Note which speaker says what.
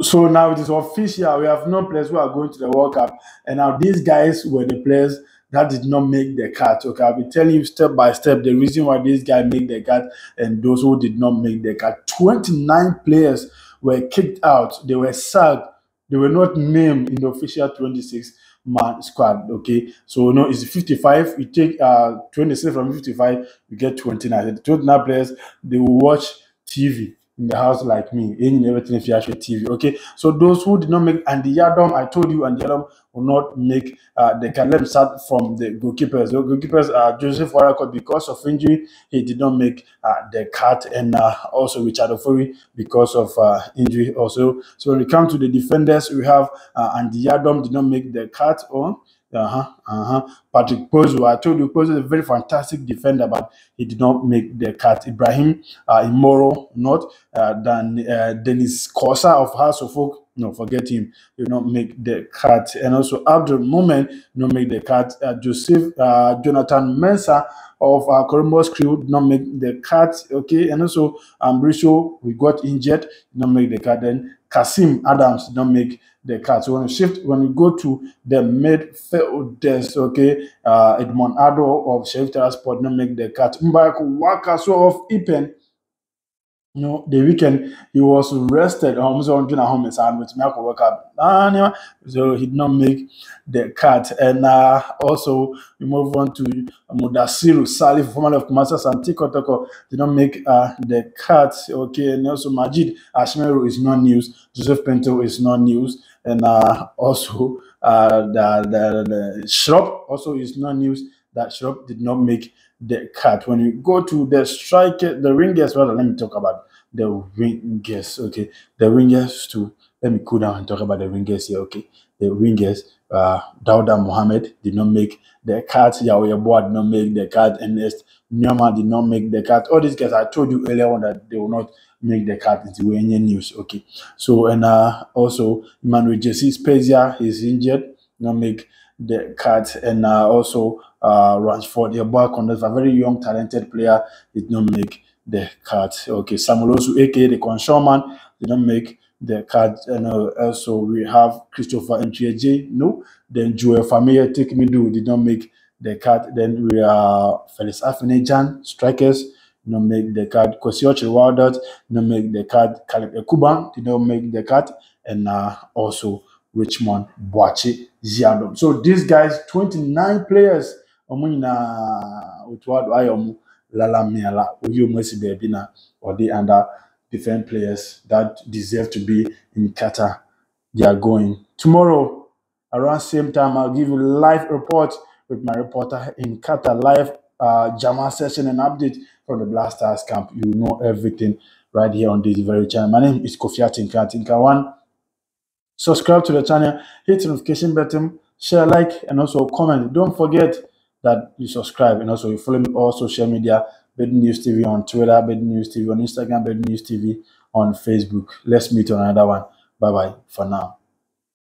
Speaker 1: So now it is official. We have no players who are going to the World Cup, and now these guys were the players that did not make the cut. Okay, I'll be telling you step by step the reason why this guy made the cut and those who did not make the cut. 29 players were kicked out. They were sacked. They were not named in the official 26 man squad. Okay, so no, it's 55. You take uh 26 from 55, you get 29. The 29 players they will watch TV in the house like me, in everything if you actually TV. Okay, so those who did not make and the Yiadom, I told you, and the Yiadom will not make uh, the me start from the goalkeepers. The goalkeepers are Joseph Wollacott because of injury, he did not make uh, the cut, and uh, also Richard Ofori because of uh, injury also. So when we come to the defenders, we have uh, and the Yiadom did not make the cut on. Uh-huh, uh-huh. Patrick Kpozo, I told you, Kpozo is a very fantastic defender, but he did not make the cut. Ibrahim uh, not uh, then uh, Dennis Kosa of House of Folk, no, forget him, did not make the cut. And also Abdul Mumin, not make the cut. Uh, Joseph uh, Jonathan Mensah of uh, Columbus Crew not make the cut. Okay, and also um, Brisho, we got injured, not make the cut. Then Kasim Adams not make the cut. So when you shift, when you go to the midfielders, okay, uh, Edmund Addo of Sheriff Sport did not make the cut. Mubarak Wakaso of Eupen you know, the weekend he was rested. Um, so I'm home and with Michael work up. So he did not make the cut. And uh, also we move on to Mudasiru Salih, former of Kumasi Asante Kotoko, did not make uh, the cut. Okay, and also Majeed Ashimeru is not news. Joseph Paintsil is not news. And uh, also uh, the, the, the Shrop also is not news. That Shrop did not make the cut. When you go to the striker, the ringers, well, let me talk about the ringers. Okay, the ringers too. Let me cool down and talk about the ringers here. Okay, the ringers. Uh, Dauda Mohammed did not make the cut. Yaw Yeboah did not make the cut. Ernest Nuamah did not make the cut. All these guys, I told you earlier on that they will not make the cut into any news. Okay, so and uh, also Emmanuel Gyasi Spezia is injured. Not make the cut, and uh, also uh, Ransford, your boy Condes, a very young, talented player, did not make the cut. Okay, Samuel Owusu, aka the Conshoman, did not make the cut. And uh, also we have Christopher Antwi-Adjei, no. Then Joel Fameyeh, Take Me Do, did not make the cut. Then we are Felix Afena-Gyan, strikers, did not make the cut. Kwasi Okyere Wriedt, did not make the cut. Caleb Ekuban, did not make the cut. And uh, also Richmond Boakye Yiadom. So these guys, 29 players, ɔmo nyinaa otu ado ayɛ ɔmo lalamiala oyi ɔmo asi baabi na ɔde under different players that deserve to be in Qatar. They are going tomorrow around same time. I'll give you live report with my reporter in Qatar live uh, Jama session and update from the Blasters camp. You know everything right here on this very channel. My name is Kofi Atinka Atinka One. Subscribe to the channel, hit the notification button, share, like, and also comment. Don't forget that you subscribe and also you follow me all social media Bed News TV on Twitter, Bed News TV on Instagram, Bed News TV on Facebook. Let's meet on another one. Bye bye for now.